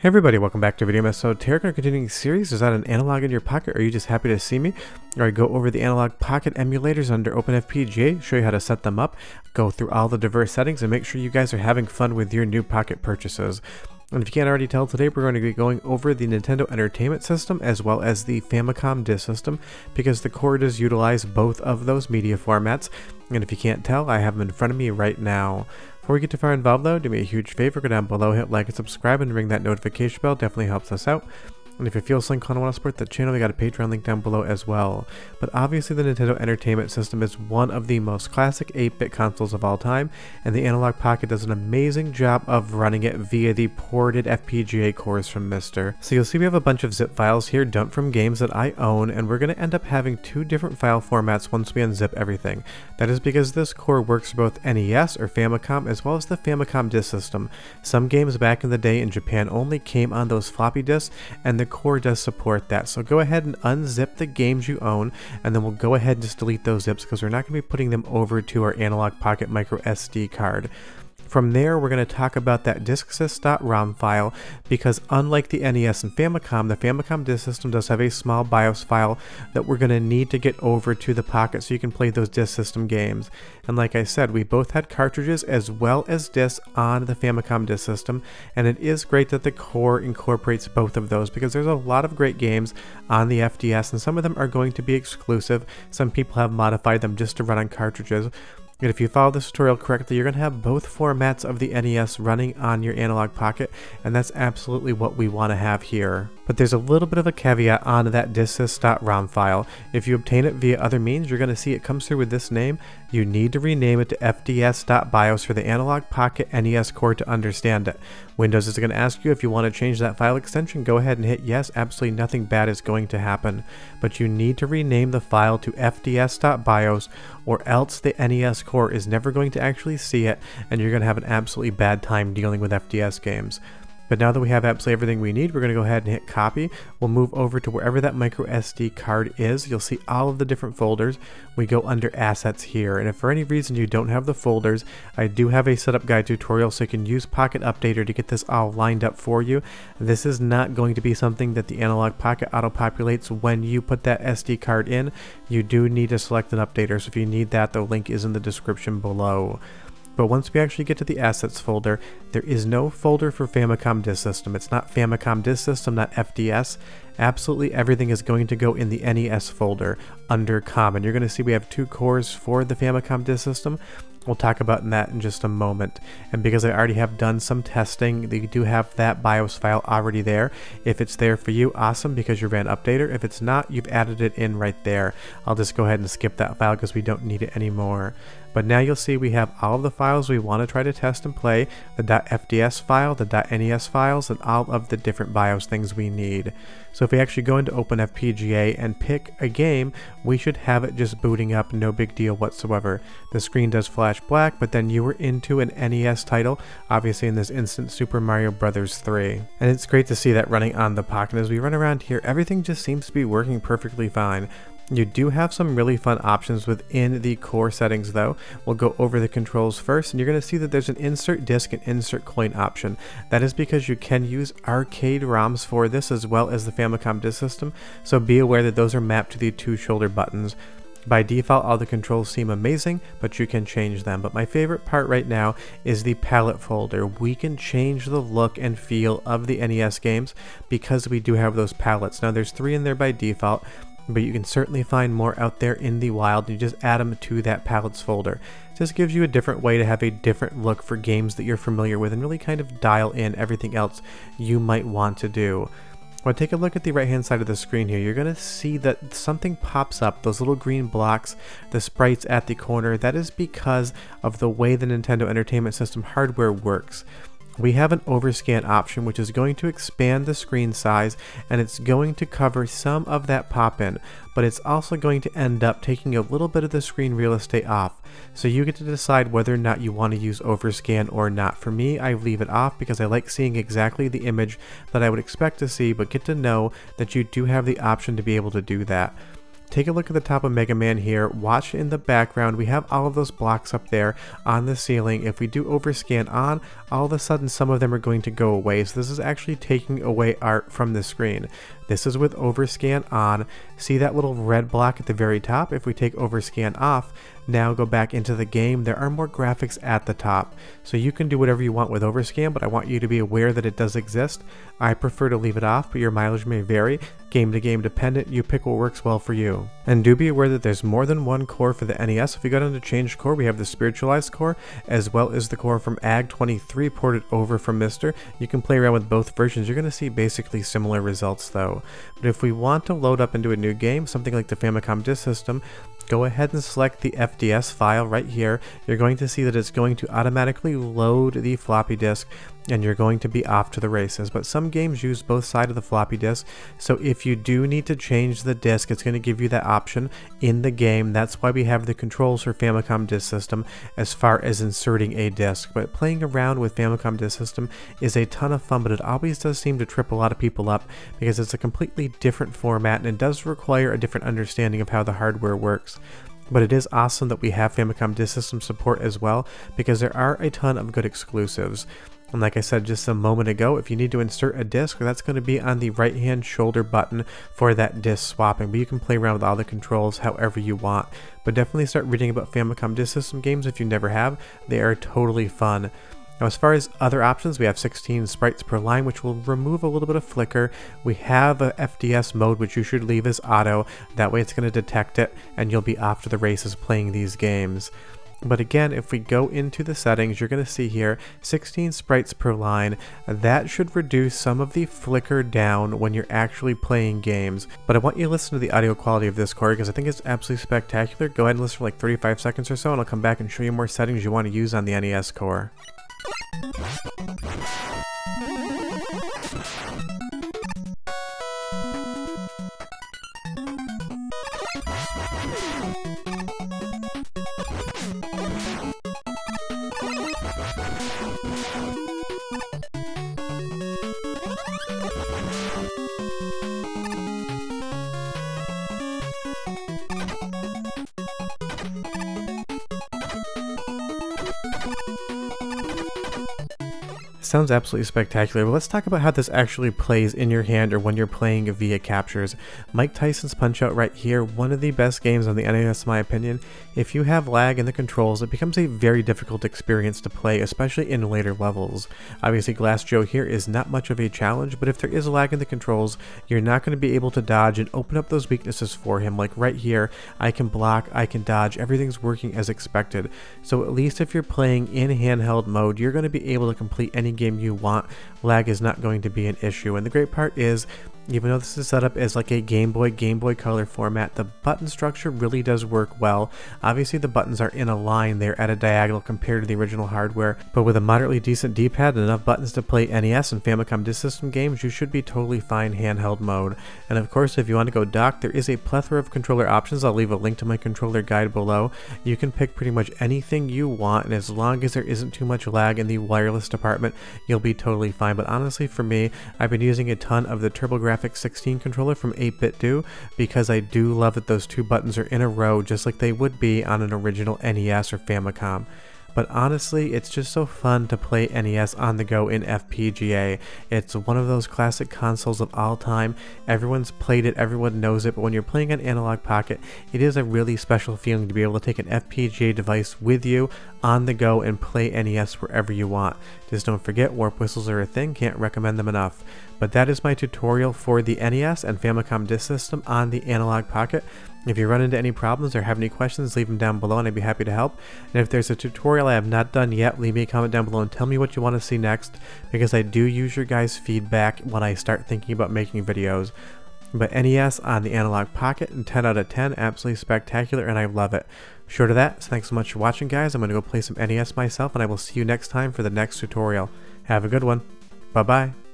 Hey everybody, welcome back to Video mess. Episode Tarek our continuing series. Is that an analog in your pocket or are you just happy to see me? Or go over the analogue pocket emulators under OpenFPGA, show you how to set them up, go through all the diverse settings and make sure you guys are having fun with your new pocket purchases. And if you can't already tell today, we're going to be going over the Nintendo Entertainment System as well as the Famicom Disk System because the core does utilize both of those media formats. And if you can't tell, I have them in front of me right now. Before we get too far involved though, do me a huge favor, go down below, hit like and subscribe, and ring that notification bell, definitely helps us out. And if you feel so inclined and want to support the channel, we got a Patreon link down below as well. But obviously the Nintendo Entertainment System is one of the most classic 8-bit consoles of all time, and the Analogue Pocket does an amazing job of running it via the ported FPGA cores from MiSTer. So you'll see we have a bunch of zip files here dumped from games that I own, and we're going to end up having two different file formats once we unzip everything. That is because this core works for both NES or Famicom as well as the Famicom disk system. Some games back in the day in Japan only came on those floppy disks, and the core does support that. So go ahead and unzip the games you own and then we'll go ahead and just delete those zips because we're not going to be putting them over to our Analogue Pocket micro SD card. From there, we're going to talk about that disksys.rom file because unlike the NES and Famicom, the Famicom disk system does have a small BIOS file that we're going to need to get over to the Pocket so you can play those disk system games. And like I said, we both had cartridges as well as discs on the Famicom disk system, and it is great that the core incorporates both of those because there's a lot of great games on the FDS and some of them are going to be exclusive. Some people have modified them just to run on cartridges. And if you follow this tutorial correctly, you're going to have both formats of the NES running on your analogue pocket, and that's absolutely what we want to have here. But there's a little bit of a caveat on that disksys.rom file. If you obtain it via other means, you're going to see it comes through with this name. You need to rename it to fds.bios for the analogue pocket NES core to understand it. Windows is going to ask you if you want to change that file extension, go ahead and hit yes, absolutely nothing bad is going to happen. But you need to rename the file to fds.bios or else the NES core is never going to actually see it and you're going to have an absolutely bad time dealing with FDS games. But now that we have absolutely everything we need, we're going to go ahead and hit copy. We'll move over to wherever that micro SD card is. You'll see all of the different folders. We go under assets here. And if for any reason you don't have the folders, I do have a setup guide tutorial so you can use Pocket Updater to get this all lined up for you. This is not going to be something that the Analogue Pocket auto-populates when you put that SD card in. You do need to select an updater. So if you need that, the link is in the description below. But once we actually get to the assets folder, there is no folder for Famicom Disk System. It's not Famicom Disk System, not FDS. Absolutely everything is going to go in the NES folder under Common. You're going to see we have two cores for the Famicom Disk System. We'll talk about that in just a moment. And because I already have done some testing, they do have that BIOS file already there. If it's there for you, awesome, because you ran updater. If it's not, you've added it in right there. I'll just go ahead and skip that file because we don't need it anymore. But now you'll see we have all of the files we want to try to test and play, the .fds file, the .nes files, and all of the different BIOS things we need. So if we actually go into OpenFPGA and pick a game, we should have it just booting up, no big deal whatsoever. The screen does flash black, but then you were into an NES title, obviously in this instance Super Mario Brothers 3. And it's great to see that running on the Pocket. As we run around here, everything just seems to be working perfectly fine. You do have some really fun options within the core settings though. We'll go over the controls first and you're going to see that there's an insert disk and insert coin option. That is because you can use arcade ROMs for this as well as the Famicom disk system, so be aware that those are mapped to the two shoulder buttons. By default, all the controls seem amazing, but you can change them. But my favorite part right now is the palette folder. We can change the look and feel of the NES games because we do have those palettes. Now there's three in there by default, but you can certainly find more out there in the wild and you just add them to that palettes folder. Just gives you a different way to have a different look for games that you're familiar with and really kind of dial in everything else you might want to do. When I take a look at the right hand side of the screen here, you're going to see that something pops up, those little green blocks, the sprites at the corner. That is because of the way the Nintendo Entertainment System hardware works we have an overscan option which is going to expand the screen size and it's going to cover some of that pop-in but it's also going to end up taking a little bit of the screen real estate off. So you get to decide whether or not you want to use overscan or not. For me I leave it off because I like seeing exactly the image that I would expect to see but get to know that you do have the option to be able to do that take a look at the top of Mega Man here, watch in the background, we have all of those blocks up there on the ceiling. If we do overscan on, all of a sudden some of them are going to go away. So this is actually taking away art from the screen. This is with overscan on. See that little red block at the very top? If we take overscan off, now go back into the game, there are more graphics at the top. So you can do whatever you want with overscan, but I want you to be aware that it does exist. I prefer to leave it off, but your mileage may vary. Game to game dependent, you pick what works well for you. And do be aware that there's more than one core for the NES. If you go down to change core, we have the spiritualized core, as well as the core from AG23 ported over from MiSTer. You can play around with both versions. You're going to see basically similar results though. But if we want to load up into a new game, something like the Famicom Disk System, go ahead and select the FDS file right here. You're going to see that it's going to automatically load the floppy disk and you're going to be off to the races. But some games use both sides of the floppy disk, so if you do need to change the disk, it's going to give you that option in the game. That's why we have the controls for Famicom Disk System as far as inserting a disk. But playing around with Famicom Disk System is a ton of fun, but it always does seem to trip a lot of people up because it's a completely different format and it does require a different understanding of how the hardware works. But it is awesome that we have Famicom Disk System support as well because there are a ton of good exclusives. And like I said just a moment ago, if you need to insert a disc, that's going to be on the right hand shoulder button for that disc swapping. But you can play around with all the controls however you want. But definitely start reading about Famicom Disk System games if you never have. They are totally fun. Now as far as other options, we have 16 sprites per line, which will remove a little bit of flicker. We have a FDS mode, which you should leave as auto. That way it's going to detect it, and you'll be off to the races playing these games. But again, if we go into the settings, you're going to see here 16 sprites per line. That should reduce some of the flicker down when you're actually playing games. But I want you to listen to the audio quality of this core because I think it's absolutely spectacular. Go ahead and listen for like 35 seconds or so and I'll come back and show you more settings you want to use on the NES core. you Sounds absolutely spectacular, but let's talk about how this actually plays in your hand or when you're playing via captures. Mike Tyson's Punch-Out right here, one of the best games on the NES in my opinion. If you have lag in the controls, it becomes a very difficult experience to play, especially in later levels. Obviously Glass Joe here is not much of a challenge, but if there is lag in the controls, you're not going to be able to dodge and open up those weaknesses for him. Like right here, I can block, I can dodge, everything's working as expected. So at least if you're playing in handheld mode, you're going to be able to complete any game you want, lag is not going to be an issue. And the great part is even though this is set up as like a Game Boy, Game Boy Color format, the button structure really does work well. Obviously the buttons are in a line, they're at a diagonal compared to the original hardware, but with a moderately decent D-pad and enough buttons to play NES and Famicom Disk System games, you should be totally fine handheld mode. And of course, if you want to go dock, there is a plethora of controller options. I'll leave a link to my controller guide below. You can pick pretty much anything you want, and as long as there isn't too much lag in the wireless department, you'll be totally fine. But honestly, for me, I've been using a ton of the TurboGrafx Graphics 16 controller from 8BitDo because I do love that those two buttons are in a row just like they would be on an original NES or Famicom but honestly, it's just so fun to play NES on the go in FPGA. It's one of those classic consoles of all time. Everyone's played it, everyone knows it, but when you're playing an Analogue Pocket, it is a really special feeling to be able to take an FPGA device with you on the go and play NES wherever you want. Just don't forget, warp whistles are a thing, can't recommend them enough. But that is my tutorial for the NES and Famicom Disk System on the Analogue Pocket. If you run into any problems or have any questions, leave them down below and I'd be happy to help. And if there's a tutorial I have not done yet, leave me a comment down below and tell me what you want to see next because I do use your guys' feedback when I start thinking about making videos. But NES on the Analogue Pocket and 10 out of 10, absolutely spectacular and I love it. Short of that, so thanks so much for watching guys, I'm going to go play some NES myself and I will see you next time for the next tutorial. Have a good one. Bye bye.